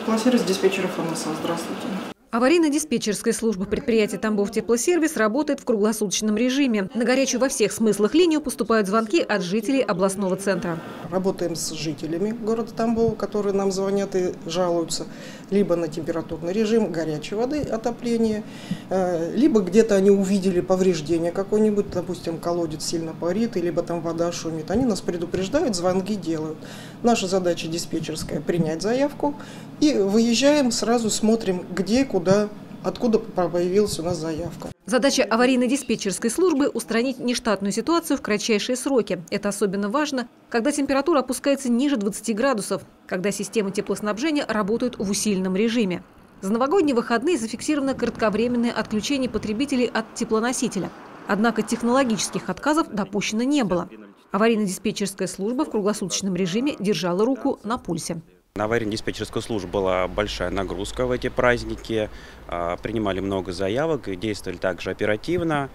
Теплосервис, диспетчер ФНС. Здравствуйте. Аварийно-диспетчерская служба предприятия «Тамбов Теплосервис» работает в круглосуточном режиме. На горячую во всех смыслах линию поступают звонки от жителей областного центра. Работаем с жителями города Тамбова, которые нам звонят и жалуются либо на температурный режим горячей воды, отопления, э, либо где-то они увидели повреждение какое-нибудь, допустим, колодец сильно парит, либо там вода шумит. Они нас предупреждают, звонки делают. Наша задача диспетчерская – принять заявку и выезжаем, сразу смотрим, где, куда куда, откуда появилась у нас заявка. Задача аварийно-диспетчерской службы – устранить нештатную ситуацию в кратчайшие сроки. Это особенно важно, когда температура опускается ниже 20 градусов, когда системы теплоснабжения работают в усиленном режиме. За новогодние выходные зафиксировано кратковременное отключение потребителей от теплоносителя. Однако технологических отказов допущено не было. Аварийно-диспетчерская служба в круглосуточном режиме держала руку на пульсе. На аварийно-диспетчерскую службу была большая нагрузка в эти праздники. А, принимали много заявок, действовали также оперативно.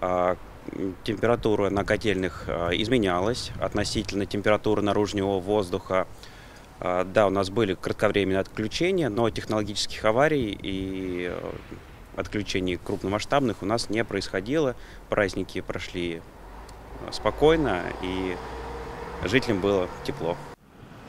А, температура на котельных а, изменялась относительно температуры наружного воздуха. Да, у нас были кратковременные отключения, но технологических аварий и отключений крупномасштабных у нас не происходило. Праздники прошли спокойно, и жителям было тепло.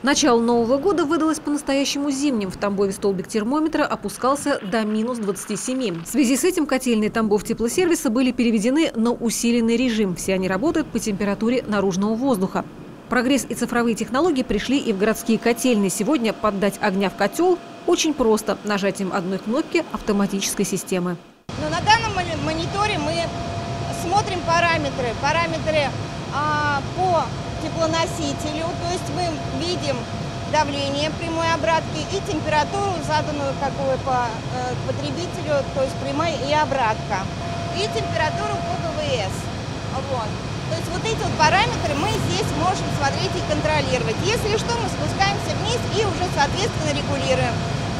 Начало Нового года выдалось по-настоящему зимним. В Тамбове столбик термометра опускался до минус 27. В связи с этим котельные Тамбов теплосервиса были переведены на усиленный режим. Все они работают по температуре наружного воздуха. Прогресс и цифровые технологии пришли и в городские котельные. Сегодня поддать огня в котел очень просто нажатием одной кнопки автоматической системы. Но на данном мониторе мы смотрим параметры. Параметры по теплоносителю, то есть мы видим давление прямой обратки и температуру, заданную какую по э, потребителю, то есть прямой и обратка, и температуру по ГВС. Вот. То есть вот эти вот параметры мы здесь можем смотреть и контролировать. Если что, мы спускаемся вниз и уже соответственно регулируем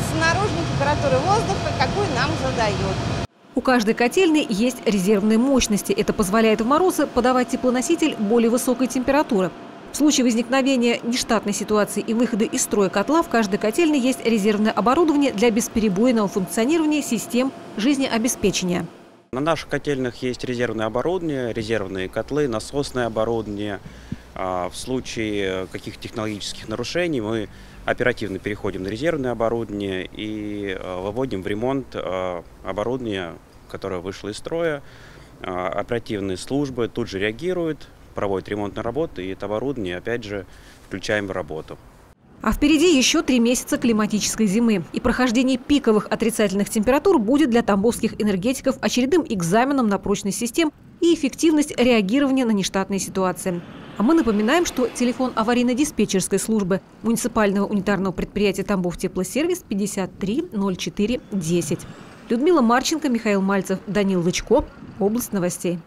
с наружной температуры воздуха, какую нам задают. У каждой котельной есть резервные мощности. Это позволяет в морозы подавать теплоноситель более высокой температуры. В случае возникновения нештатной ситуации и выхода из строя котла в каждой котельной есть резервное оборудование для бесперебойного функционирования систем жизнеобеспечения. На наших котельных есть резервное оборудование, резервные котлы, насосное оборудование. А в случае каких технологических нарушений мы оперативно переходим на резервное оборудование и э, выводим в ремонт э, оборудование, которое вышло из строя. Оперативные службы тут же реагируют, проводят ремонтные работы, и это оборудование, опять же, включаем в работу. А впереди еще три месяца климатической зимы. И прохождение пиковых отрицательных температур будет для тамбовских энергетиков очередным экзаменом на прочность систем и эффективность реагирования на нештатные ситуации. А мы напоминаем, что телефон аварийно-диспетчерской службы муниципального унитарного предприятия «Тамбов Теплосервис» 53 04 10. Людмила Марченко, Михаил Мальцев, Данил Лычко. Область новостей.